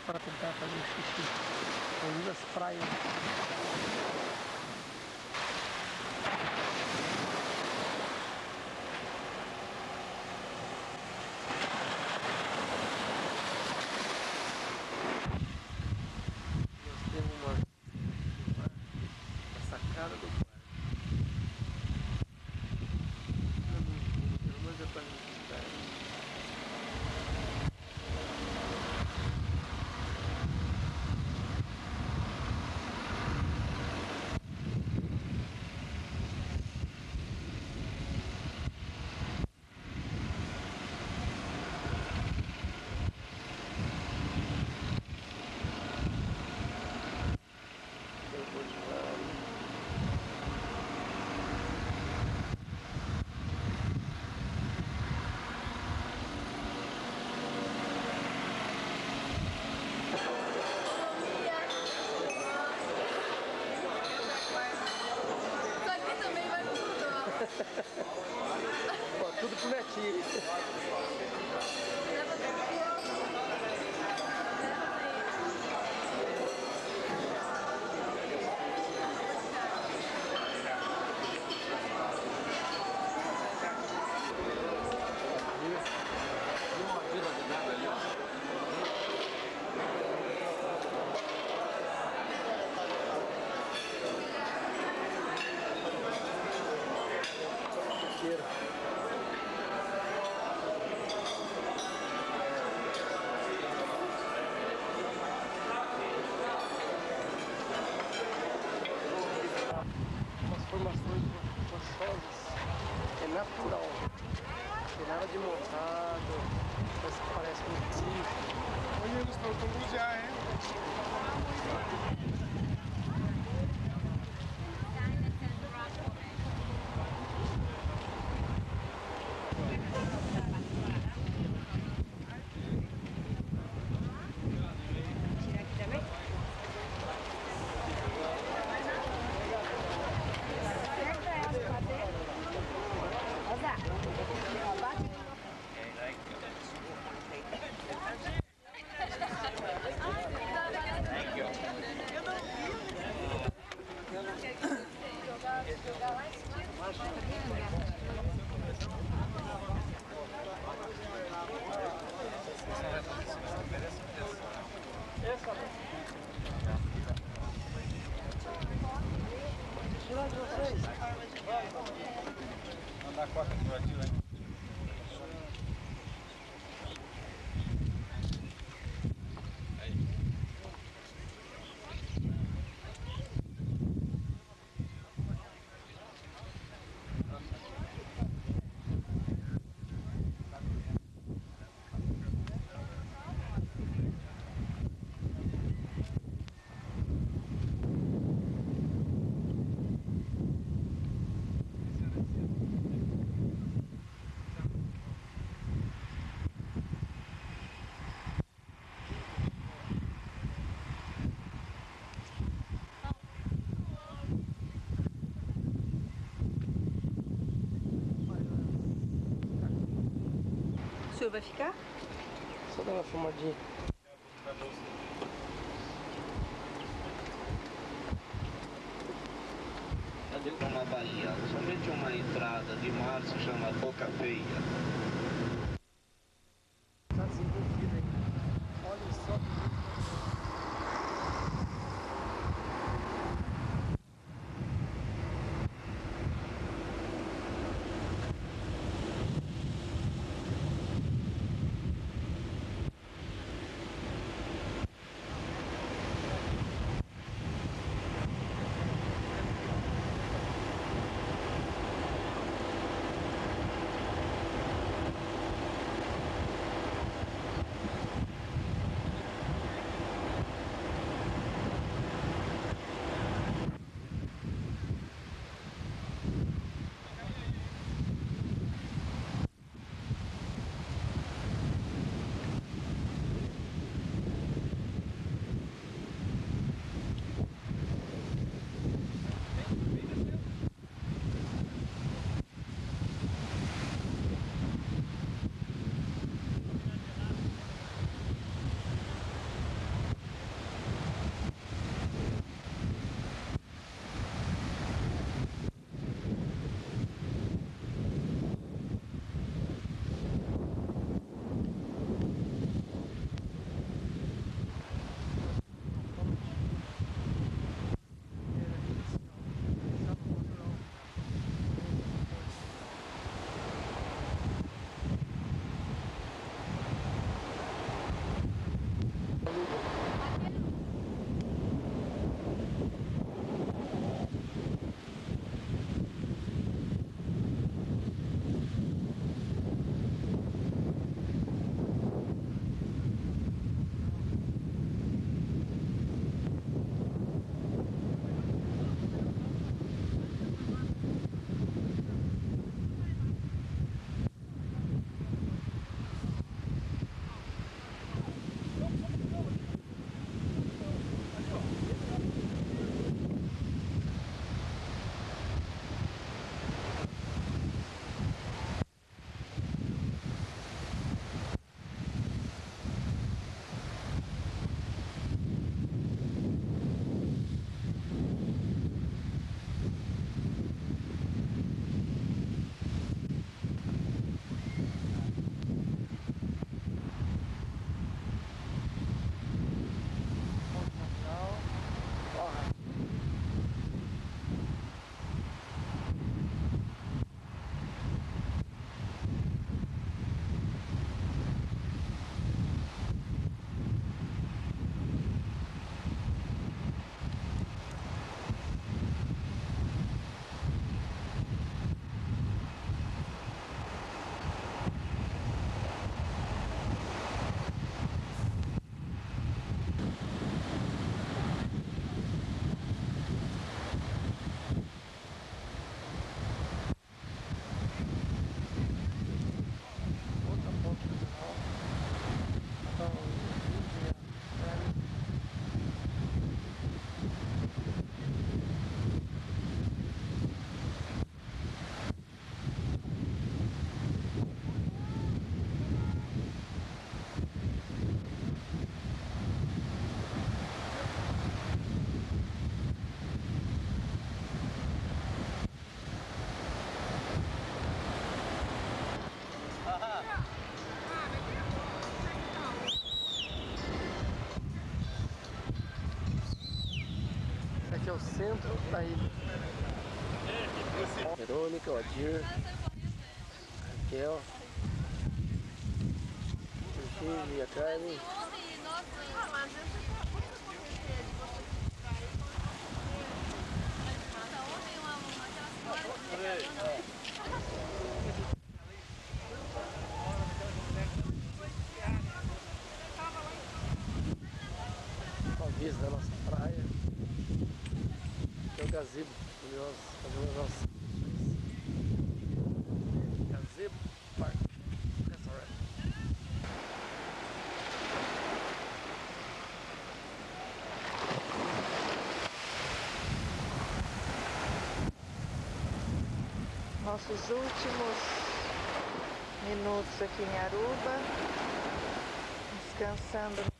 para tentar fazer xixi. Todas as praias. Não tem nada de montado. Parece, parece um bicho. Oye, nos tocamos ya, ¿eh? Andar Senhor vai ficar? Só dar uma filmadinha. Cadê uma Bahia? Somente uma entrada de mar se chama Boca Feia. Aqui é o centro da ilha. Verônica, o Adir, Raquel, a Carmen. Uma vista da nossa praia. Aqui é o gazebo, onde nós fazemos nossas Gazebo Park. Restaurant. Nossos últimos minutos aqui em Aruba, descansando